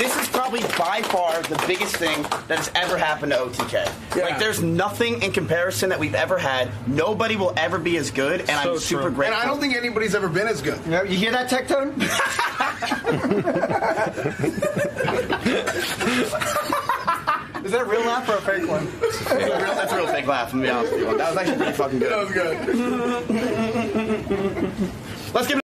this is probably by far the biggest thing that has ever happened to OTK. Yeah. Like, there's nothing in comparison that we've ever had. Nobody will ever be as good, and So I'm super true. grateful. And I don't think anybody's ever been as good. You hear that, Tectone? Is that a real laugh or a fake one? that's, a real, that's a real fake laugh. I'm be honest with you. That was actually pretty fucking good. That was good. Let's give it.